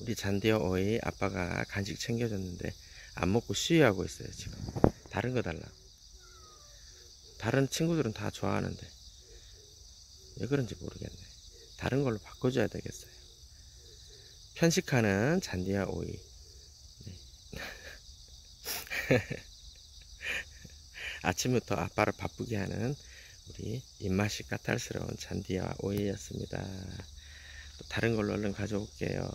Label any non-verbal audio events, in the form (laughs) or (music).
우리 잔디어 오이 아빠가 간식 챙겨줬는데 안 먹고 시위하고 있어요 지금. 다른 거 달라고. 다른 친구들은 다 좋아하는데 왜 그런지 모르겠네. 다른 걸로 바꿔줘야 되겠어요. 편식하는 잔디아 오이. 네. (laughs) 아침부터 아빠를 바쁘게 하는 우리 입맛이 까탈스러운 잔디아 오이였습니다. 또 다른 걸로 얼른 가져올게요.